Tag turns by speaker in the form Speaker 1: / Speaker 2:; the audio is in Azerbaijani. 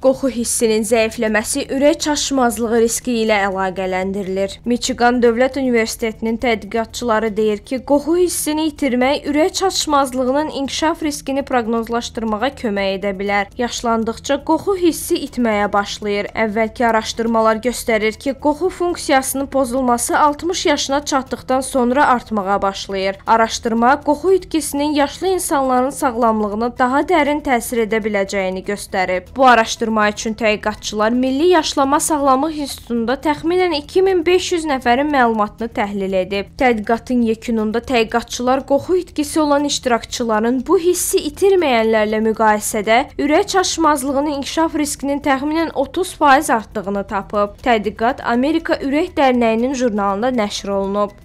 Speaker 1: Qoxu hissinin zəifləməsi ürək çaşmazlığı riski ilə əlaqələndirilir. Michigan Dövlət Universitetinin tədqiqatçıları deyir ki, qoxu hissini itirmək ürək çaşmazlığının inkişaf riskini proqnozlaşdırmağa kömək edə bilər. Yaşlandıqca qoxu hissi itməyə başlayır. Əvvəlki araşdırmalar göstərir ki, qoxu funksiyasının pozulması 60 yaşına çatdıqdan sonra artmağa başlayır. Araşdırma qoxu itkisinin yaşlı insanların sağlamlığına daha dərin təsir edə biləcəyini göstərib. Bu araşdırma araşdırma üçün tədqiqatçılar Milli Yaşlanma Sağlamlıq İnstitutunda təxminən 2500 nəfərin məlumatını təhlil edib. Tədqiqatın yekununda tədqiqatçılar qoxu itkisi olan iştirakçıların bu hissi itirməyənlərlə müqayisədə ürək çaşmazlığının inkişaf riskinin təxminən 30% artdığını tapıb. Tədqiqat Amerika Ürək Dərnəyinin jurnalında nəşr olunub.